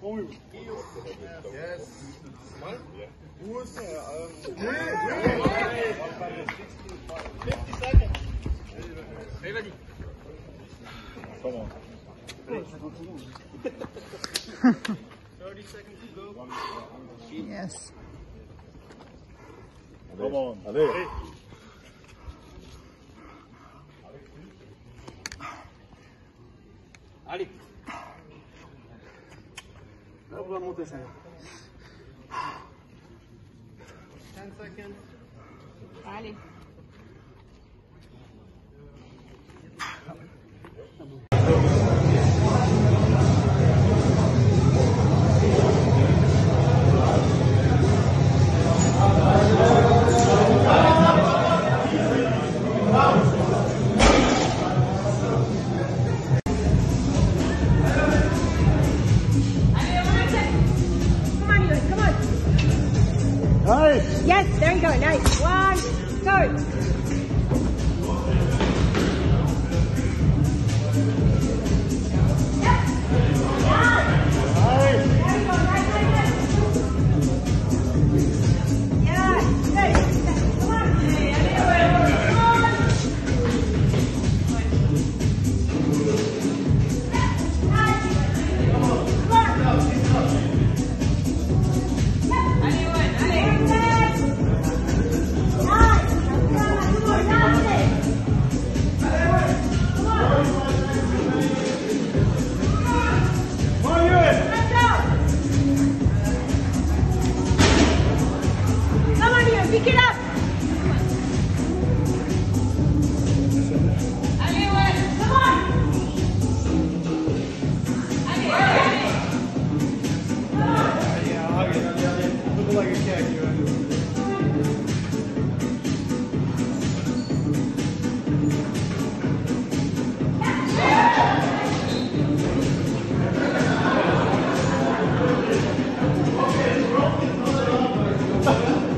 Yes. What? Who is that? Fifty seconds. Hey, ready. Come on. Thirty seconds to go. Yes. Come on. Allez. Allez. va monter, ça. 10 secondes. Allez. Nice. Yes, there you go. Nice. One, go.